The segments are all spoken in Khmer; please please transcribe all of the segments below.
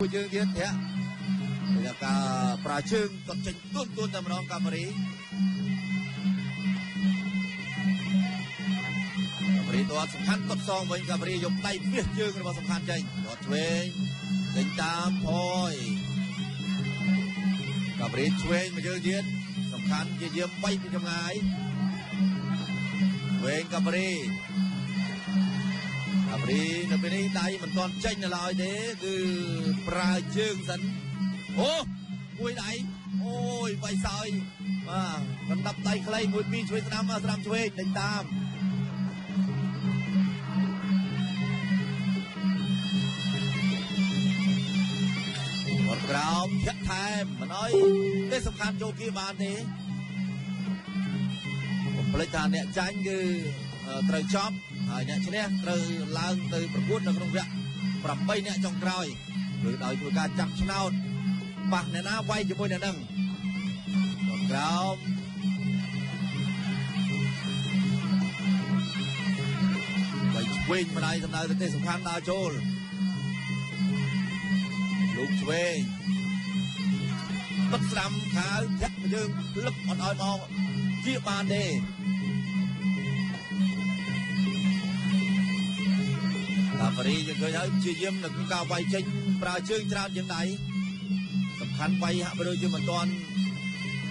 មួយជើងទៀតធាក់ពីការប្រើជើងតត់ចេញទួនទួនតែម្ដងកាមេរីកាមេរីទាត់សំខាន់តត់សងវិញកាមេរីយកដៃវាសជើងរបស់សំខាន់ចេញទាត់ឆ្វេងចេញតាមផយកាមេរីឆ្វេងមួយជើងទៀតសំខាន់ជាយាម3ពីចម្ងាយឆ្វេងកាមេរី អាព្រីនៅពេលនេះដៃមិនទាន់ចេញនៅឡើយទេគឺប្រើជើងសិនអូមួយដៃអូយបៃសោយបាទបណ្ដាប់ដៃខ្លីមួយពីរឆ្វេងស្ដាំស្ដាំឆ្វេងដេញតាមវត្តក្រោមធាក់ថែមមិនអើយទេសំខាន់ចូលគៀបានទេ កុំភ្លេចថាអ្នកចាញ់គឺត្រូវចប់ហើយអ្នកឈ្នះត្រូវឡើងទៅប្រកួតនៅក្នុងវគ្គ8អ្នកចុងក្រោយឬដោយធ្វើការចាប់ឆ្នោតប៉ះអ្នកណាវាយជាមួយអ្នកនឹងក្រោមវាយឆ្វេងម្ដាយសម្ដៅទៅទេសំខាន់ដើរចូលលោកឆ្វេង ទឹកស្ដាំខាវធាក់យើងលឹកអត់ឲ្យមកជាបានទេតាបរីយើងឃើញហើយជាយាមនៅក្នុងការវាយចេញប្រើជើងច្រើនជាងដៃសំខាន់វាយហាក់បីដូចជាមិនទាន់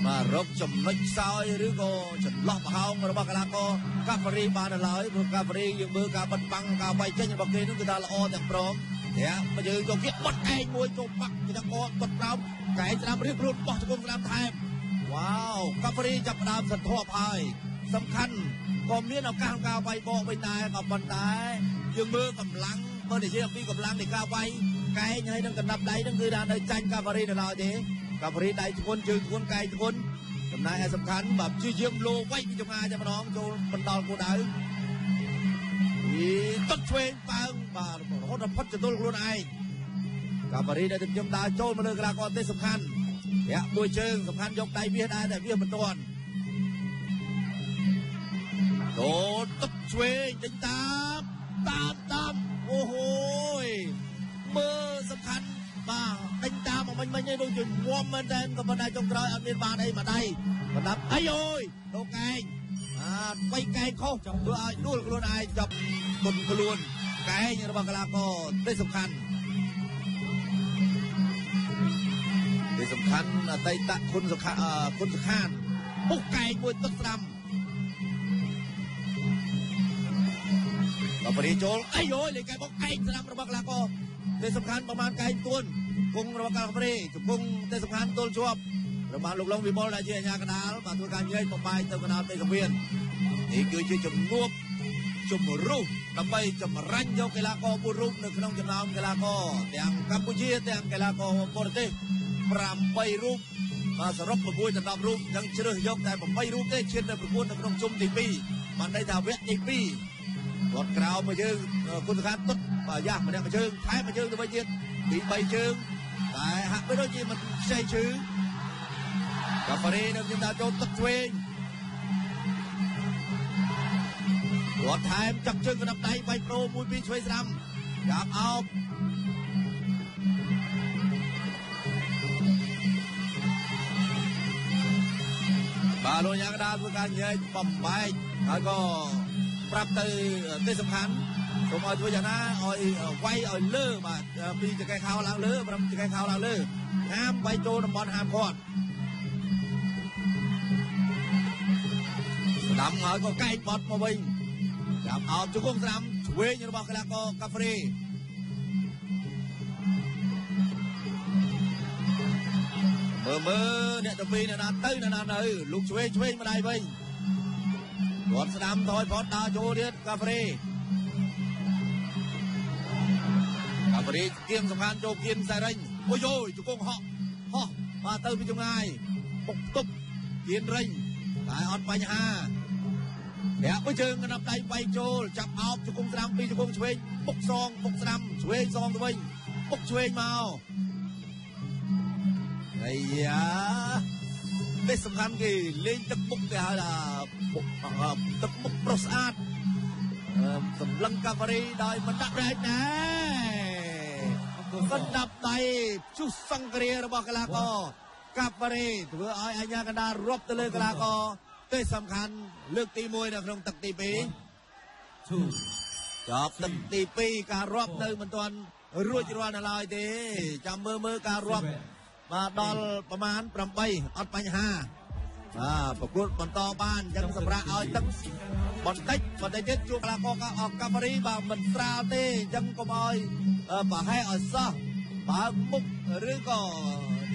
មករកចំណុចខ្សោយឬក៏ចន្លោះប្រហោងរបស់កីឡាករកាហ្វរីបាននៅឡើយព្រោះកាហ្វរីយើងមើលការបិទបាំងការវាយចេញរបស់គេនោះគឺថាល្អទាំងព្រម តែបើយើងយកគេបត់ឯងមួយចូលបាក់គេថាកបត់ក្រោមកែស្ដាប់រៀបរួចបោះជង្គង់ស្ដាប់ថែមវ៉ាវកាហ្វរីចាប់ផ្ដើមសន្ធាប់ហើយសំខាន់ក៏មានឱកាសក្នុងការវាយបកវិញដែរក៏ប៉ុន្តែយើងមើលកម្លាំងមើលនិយាយអំពីកម្លាំងនៃការវាយកែងហើយនឹងកណ្ដាប់ដៃនឹងគឺថានៅចាញ់កាវ៉ារីនៅឡើយទេកាវ៉ារីដៃធ្ងន់ជើងធ្ងន់កែងធ្ងន់ចំណែកឯសំខាន់បើព្យាយាមលោវាយពីចម្ងាយតែម្ដងចូលបណ្ដាល់គោលដៅអី ទឹកឆ្វេងប៉ើងបាទរហូតដល់ផុតចតុលខ្លួនឯងកាវ៉ារីដែលទៅខ្ញុំដើរចូលមកលើកីឡាករទេសំខាន់រាក់មួយជើងសំខាន់យកដៃវាដែរតែវាមិនទាន់ដូនទឹកឆ្វេងចេញតាមតាមតាមអូហូយមើលសំខាន់បាទដេញតាមមកមិញមិញនេះដូចជាងំមែនតែក៏ប៉ុន្តែចុងក្រោយអត់មានបានអីមួយដៃបណ្ដាប់អីអូយទៅកែង អាបីកែងខុសចង់ធ្វើឲ្យដួលខ្លួនឯងចាប់គុនខ្លួនកែងរបស់កីឡាករទេសំខាន់ទេសំខាន់អតីតគុណសុខាគុណសុខានពុកកែងមួយទឹកស្ដាំបរិចូលអីយោលេកែបងឯងស្ដាប់របស់កីឡាករទេសំខាន់ប្រមាណកែងទួនគង់របស់កីឡាករបរិជង្គង់ទេសំខាន់ទល់ជាប់ របស់លោកឡុងវិបុលដែលជាអាជ្ញាកណ្ដាលបានធ្វើការញែកបំបាយទៅកណ្ដាលទេកវៀននេះគឺជាជំនួបជំរុះដើម្បីចម្រាញ់យកកីឡាករ4រូបនៅក្នុងចំណោមកីឡាករទាំងកម្ពុជាទាំងកីឡាករបរទេស8រូបបាទសរុប6ដល់10រូបចឹងជ្រើសយកតែ8រូបទេឈានទៅប្រកួតនៅក្នុងជុំទី2បានន័យថាវគ្គទី2គាត់ក្រោមមកយើងគុណសខាទុតបាទយ៉ាម្នាក់មួយជើងថែមមួយជើងទៅវិញទៀតពី3ជើងតែហាក់បីដូចជាមិនខ្ចីឈឺ កាហ្វរីនៅខ្ញុំដាក់ចូលទឹកឆ្វេងគាត់ថែមចាប់ជើងកណ្ដាប់ដៃវាយប្រូមួយពីរឆ្វេងស្ដាំចាប់អោបបាទលោកយ៉ាងដាធ្វើការញែកបំបែកហើយក៏ប្រាប់ទៅទេសំខាន់សូមឲ្យធ្វើយ៉ាងណាឲ្យវាយឲ្យលើបាទពីចង្កេះខោឡើងលើប្រំចង្កេះខោឡើងលើហាមវាយចូលតំបន់ហាមគាត់ ស្ដាំហើយក៏កែកបត់មកវិញចាប់អោបជង្គង់ស្ដាំឆ្វេងរបស់កីឡាករកាហ្វ្រេមើលមើលអ្នកទៅពីអ្នកណាទៅអ្នកណានៅលោកឆ្វេងឆ្វេងម្ដាយវិញគាត់ស្ដាំថយផតដើរចូលទៀតកាហ្វ្រេកាហ្វ្រេគៀងសំខាន់ចូលគៀនសែរិញអូយយជង្គង់ហក់ហោះបាទទៅពីចម្ងាយពុកទប់គៀនរិញតែអត់បញ្ហា រាក់មួយជើងកណ្ដាប់ដៃវាយចូលចាប់អោបជង្គង់ស្ដាំពីជង្គង់ឆ្វេងពុកសងពុកស្ដាំឆ្វេងសងទៅវិញពុកឆ្វេងមកអាយ៉ានេះសំខាន់គេលេងទឹកមុខគេហៅថាទឹកមុខប្រុសស្អាតសម្លឹងកាហ្វរីដោយមិនដាក់ប្រែកណែកណ្ដាប់ដៃជុះសង្គ្រារបស់កីឡាករកាប់បារីធ្វើឲ្យអាញាកណ្ដាលរាប់ទៅលើកីឡាករ ទេសំខាន់លើកទី1នៅក្នុងទឹកទី2 two, ចប់ទឹកទី2ការរាប់នៅមិនទាន់រួចរាល់នៅឡើយទេចាំមើលមើលការរាប់បាទដល់ប្រមាណ8អត់បញ្ហាបាទប្រកួតបន្តបានអញ្ចឹងសម្រាប់ឲ្យទឹកបន្តិចបន្តិចទៀតជួបកីឡាករកអកាបារីបាទមិនស្រាលទេអញ្ចឹងកុំឲ្យអឺប្រហែលឲ្យសោះបើមុខឬក៏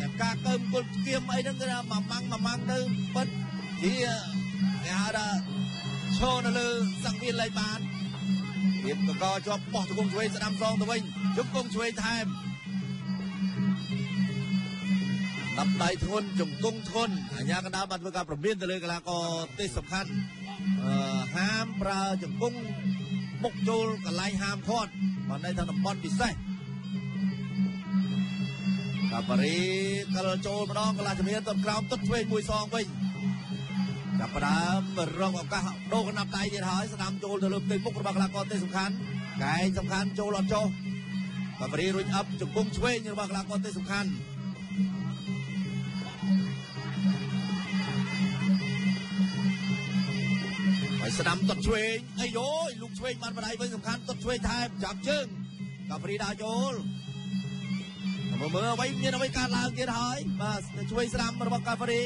តែការកើមគុលស្គៀមអីហ្នឹងគឺថាមួយម៉ាំងមួយម៉ាំងទៅពិត ជាគេហៅថាឈរនៅលើសង្វៀនលេខបានទៀតកកជាប់បោះជង្គង់ឆ្វេងស្ដាំសងទៅវិញជង្គង់ឆ្វេងថែមដាប់ដៃធ្ងន់ជង្គង់ធ្ងន់អាញាកណ្ដាលបានធ្វើការប្រមានទៅលើកីឡាករទេសសំខាន់អឺហាមប្រើជង្គង់មុខចូលកន្លែងហាមខាត់បានន័យថាតំបន់ពិសេសកាបារីកលចូលម្ដងកន្លះជំនាញទៅក្រោមទឹកឆ្វេងមួយសងវិញ ចាប់ផ្ដើមរងឱកាសដូរកណ្ដាប់ដៃទៀតហើយស្ដាំចូលទៅលើផ្ទៃមុខរបស់កីឡាករទេសសំខាន់កែងសំខាន់ចូលអត់ចុះកាបារីរួចអឹបជង្គង់ឆ្វេងរបស់កីឡាករទេសសំខាន់ហើយស្ដាំតត់ឆ្វេងអីយោលូកឆ្វេងបានបដៃវិញសំខាន់តត់ឆ្វេងថែមចាប់ជើងកាព្រីដាចូលមើលមើលអ្វីមានអ្វីកើតឡើងទៀតហើយបាទឆ្វេងស្ដាំរបស់កាព្រី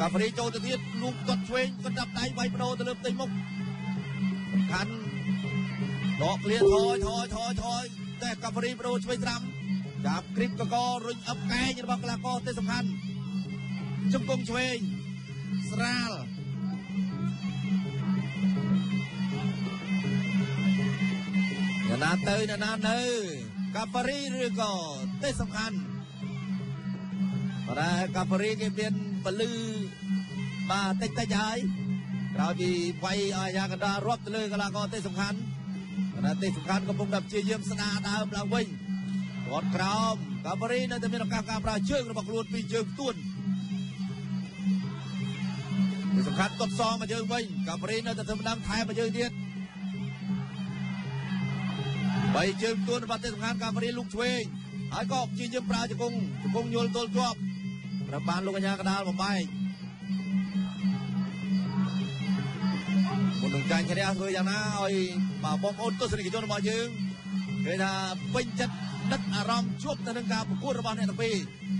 កាព្រីចូលទៅទៀតលូកតត់ឆ្វេងកណ្ដាប់ដៃវាយបដូរទៅលើផ្ទៃមុខសំខាន់ដកគ្លៀថយថយថយថយតែកាព្រីបដូរឆ្វេងស្ដាំចាប់គ្រីបកករុញអឹបកែងរបស់កីឡាករទេសំខាន់ជង្គង់ឆ្វេងស្រាលអ្នកណាទៅអ្នកណានៅកាប៉ារីឬក៏ទេសសំខាន់ប៉ុន្តែកាប៉ារីគេមានពលឺ បាទតិចតិចហើយក្រោយពីវាយអាយ៉ាកណ្ដាលរាប់ទៅលើកីឡាករទេសសំខាន់ប៉ុន្តែទេសសំខាន់កំពុងតែព្យាយាមស្ដារដើមឡើងវិញគាត់ក្រោមកាប៉ារីនៅតែមានឱកាសការប្រើជើងរបស់ខ្លួនពីរជើងទួនទេសសំខាន់ទាត់សងមកយើងវិញកាប៉ារីនៅតែធ្វើម្ដងថែមមកយើងទៀតបីជើងទួនរបស់ទេសំខាន់កាមេរីលូកឆ្វេងហើយក៏ព្យាយាមប្រើជង្គង់ជង្គង់យល់ទល់ជាប់ត្រូវបានលោកកញ្ញាកដាលបំបែក មុននឹងចាញ់គ្នាធ្វើយ៉ាងណាឲ្យបាទបងប្អូនទស្សនិកជនរបស់យើងគេថាពេញចិត្តដិតអារម្មណ៍ជួបទៅនឹងការប្រកួតរបស់អ្នកទាំងពីរ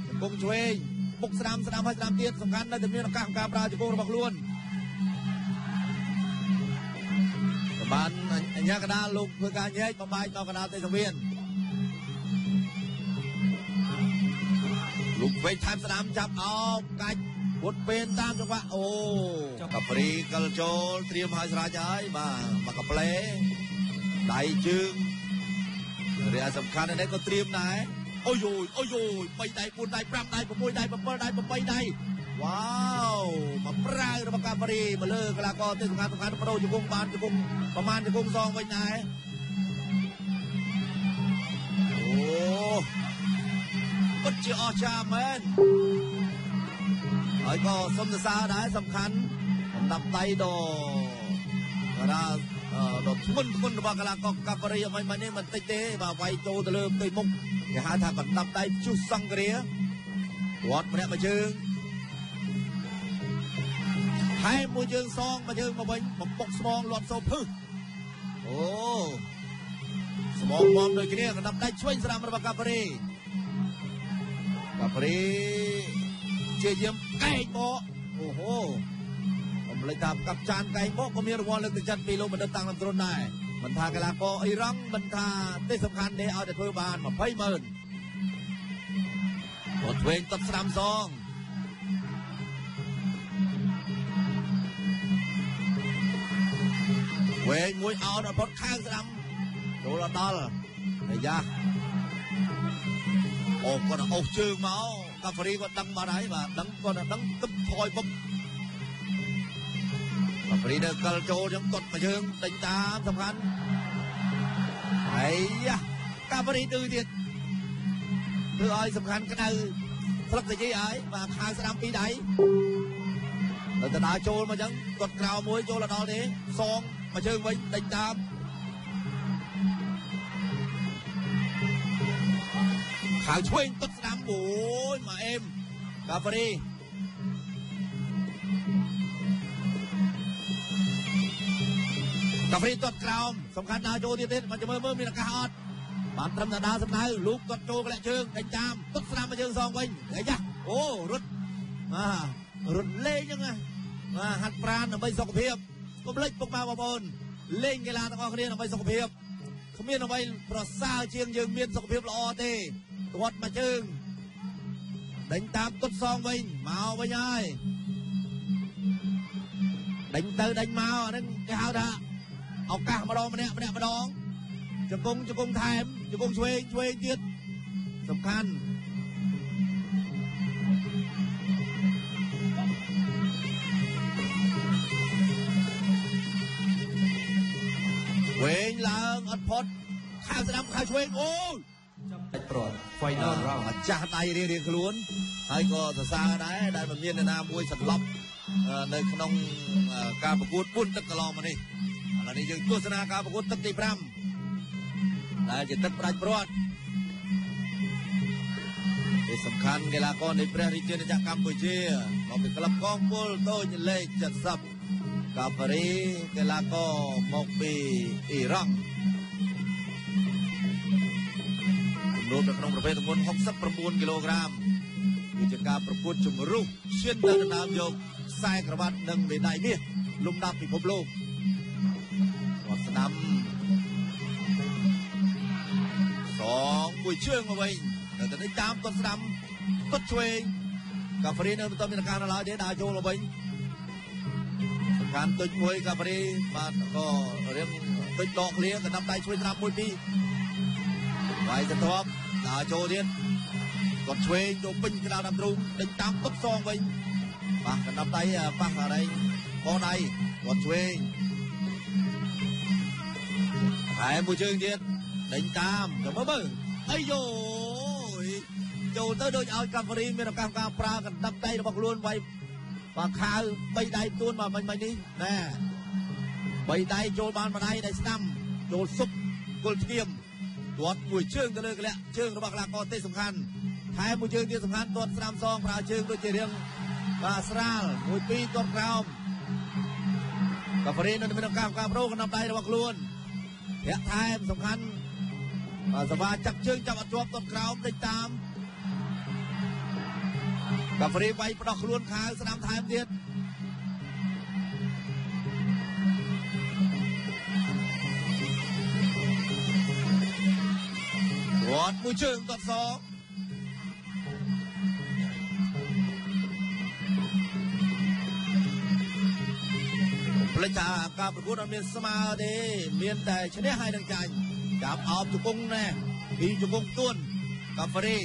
ជង្គង់ឆ្វេងពុកស្ដាំស្ដាំហើយស្ដាំទៀតសំខាន់នៅតែមានឱកាសក្នុងការប្រើជង្គង់របស់ខ្លួនបានអញ្ញាកដាលលោកធ្វើការញែកបំបាយដល់កដាលទេសវៀនលោកវេថែមស្ដាំចាប់អោបកាច់ ពុតពេលតាមចង្វាក់អូកាព្រីកលចូលត្រៀមឲ្យស្រេចហើយបាទមកកាប្លេដៃជើងរាសំខាន់នេះក៏ត្រៀមដែរអូយអូយអូយ3ដៃ4ដៃ5ដៃ6ដៃ7ដៃ8ដៃវ៉ាវមកប្រើរបស់កាព្រីមកលើកីឡាករទេសសំខាន់សំខាន់បដូរជង្គង់បានជង្គង់ប្រមាណជង្គង់សងវិញដែរអូពិតជាអស្ចារ្យមែន ហើយក៏សុំសរសើរដែរសំខាន់សម្រាប់ដៃដល់កណាដល់ធ្ងន់ធ្ងន់របស់កីឡាករកាបារីអ្វីមិននេះមិនតិចទេបាទវាយចូលទៅលើផ្ទៃមុខគេហៅថាបណ្ដាប់ដៃជុះសង្គ្រាគាត់ម្នាក់មួយជើងហើយមួយជើងសងមួយជើងមកវិញបំពុកស្មងលាត់សោភឹសអូស្មងមមដូចគ្នាកណ្ដាប់ដៃឆ្វេងស្រាមរបស់កាបារីកាបារី ជាយាមកែកបកអូហូបំលេចថាកាប់ចានកែកបកក៏មានរង្វាន់លើកទឹកចិត្តពីលោកបណ្ឌិតតាំងលំទ្រុនដែរមិនថាកីឡាករអ៊ីរ៉ង់មិនថាទេសំខាន់ទេឲ្យតែធ្វើបាន20ម៉ឺនគាត់ឆ្វេងតត់ស្ដាំសងវែងមួយអោនអត់ផុតខាងស្ដាំចូលអត់ដល់អាយ៉ាអូគាត់អូសជើងមក កាហ្វរីគាត់ដឹងបាត់ហើយបាទដឹងគាត់ដឹងទឹកថយបុកកាហ្វរីនៅកលចូលចឹងគាត់មកយើងដេញតាមសំខាន់អាយ៉ាកាហ្វរីឌឺទៀតធ្វើឲ្យសំខាន់ក្តៅស្លឹកតាជីហើយបាទខាងស្ដាំពីដៃនៅតដើរចូលមកចឹងគាត់ក្រៅមួយចូលដល់ទេសងមកជើងវិញដេញតាម ខៅឆ្វេងទឹកស្ដាំអូយមកអេមកាហ្វរីកាហ្វរីទាត់ក្រោមសំខាន់ដើរចូលទៀតទៀតមកមើលមើលមានឱកាសអត់បានត្រឹមតែដើរសំដៅលូកទាត់ចូលកលាក់ជើងដេញតាមទឹកស្ដាំមកជើងសងវិញអាយ៉ាអូរត់បាទរត់លេងហ្នឹងណាបាទហាត់ប្រាណដើម្បីសុខភាពកុំភ្លេចពុកម៉ែបងប្អូនលេងកីឡាទាំងអស់គ្នាដើម្បីសុខភាពគ្មានអ្វីប្រសើរជាងយើងមានសុខភាពល្អទេ ទាត់មកជើងដេញតាមទុតសងវិញមកវិញហើយដេញទៅដេញមកអាហ្នឹងគេហៅថាឱកាសម្ដងម្នាក់ម្នាក់ម្ដងជង្គង់ជង្គង់ថែមជង្គង់ឆ្វេងឆ្វេងទៀតសំខាន់វែងឡើងអត់ផុតខៅស្ដាំខៅឆ្វេងអូយដាច់ព្រាត់ final round ម្ចាស់ដៃរៀងរៀងខ្លួនហើយក៏សរសើរដែរដែលមិនមាននរណាមួយសន្លប់អឺនៅក្នុងអឺការប្រកួតពុនទឹកកន្លងមកនេះឥឡូវនេះយើងទស្សនាការប្រកួតទឹកទី5ដែលជាទឹកផ្ដាច់ព្រាត់ទីសំខាន់កីឡាករនៃព្រះរាជាណាចក្រកម្ពុជាមកពីក្លឹបកងពលតូចលេខ70កាប៉ារីកីឡាករមកពីអ៊ីរ៉ង់ ចំនួននៅក្នុងប្រភេទទម្ងន់69គីឡូក្រាមគឺជាការប្រកួតជំរុះឈានទៅដណ្ដើមយកខ្សែក្រវ៉ាត់និងមេដាយមាសលំដាប់ពិភពលោកគាត់ស្ដាំសងមួយជើងមកវិញនៅតែនេះតាមគាត់ស្ដាំគាត់ឆ្វេងកាហ្វរីនៅមិនទាន់មានការនៅឡើយទេដើរចូលមកវិញសំខាន់ទុចមួយកាហ្វរីបាទក៏រៀងទុចដកឃ្លាកណ្ដាប់ដៃឆ្វេងស្ដាំមួយពីរវាយទៅធប់ ដើរចូលទៀតគាត់ឆ្វេងចូលពេញក្តារដាំទ្រូងដេញតាមទុកសងវិញប៉ះកណ្ដាប់ដៃប៉ះអរិយកដៃគាត់ឆ្វេងហើយមួយជើងទៀតដេញតាមទៅមើលមើលអីយោចូលទៅដូចឲ្យកាហ្វរីមានឱកាសការប្រើកណ្ដាប់ដៃរបស់ខ្លួនវាយបាខាវបីដៃទួនមកមិញមិញនេះណែបីដៃចូលបានមួយដៃដៃស្ដាំចូលសុបគល់ឈាម ទាត់មួយជើងទៅលើកលាក់ជើងរបស់កីឡាករទេសំខាន់ថែមមួយជើងទៀតសំខាន់ទាត់ស្រាមសងប្រើជើងដូចជារៀងបាទស្រាលមួយពីរទាត់ក្រោមកាហ្វរីនៅមានឱកាសការប្រោកណ្ដាប់ដៃរបស់ខ្លួនធាក់ថែមសំខាន់បាទសវាចាប់ជើងចាប់អត់ជាប់ទាត់ក្រោមដេញតាមកាហ្វរីវាយផ្ដោះខ្លួនខាវស្ដាំថែមទៀត ត់មួយជើងទាត់សងផ្លេចថាការប្រកួតអត់មានស្មើទេ មានតែឈ្នះហើយនឹងចាញ់ចាប់អោបជង្គង់ណែពីជង្គង់ទួនកាហ្វរី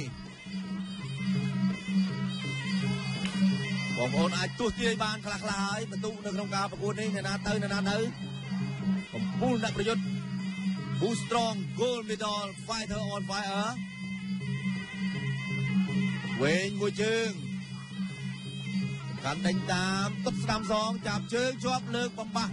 បងប្អូនអាចទស្សទាយបានខ្លះខ្លះហើយបន្ទុកនៅក្នុងការប្រកួតនេះអ្នកណាទៅអ្នកណានៅកំពូលអ្នកប្រយុទ្ធ Who strong gold medal fighter on fire វែងមួយជើងកាន់ដេញតាមទុកស្ដាំសងចាប់ជើងជាប់លើកបំបាស់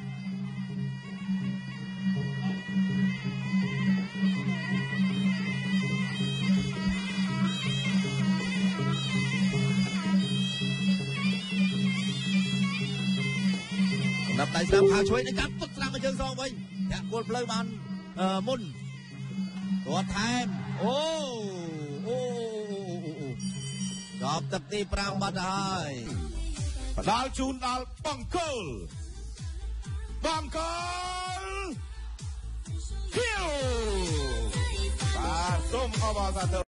សម្រាប់ដៃស្ដាំខៅឆ្វេងដេញតាមទុកស្ដាំមកជើងសងវិញធាក់គល់ផ្លូវបានអឺ មុនគាត់ថែមអូអូចប់ទឹកទី5បាត់ហើយផ្ដាល់ជូនដល់បង្គោលបង្គោលហៀវបាទសូមអបអរសាទរ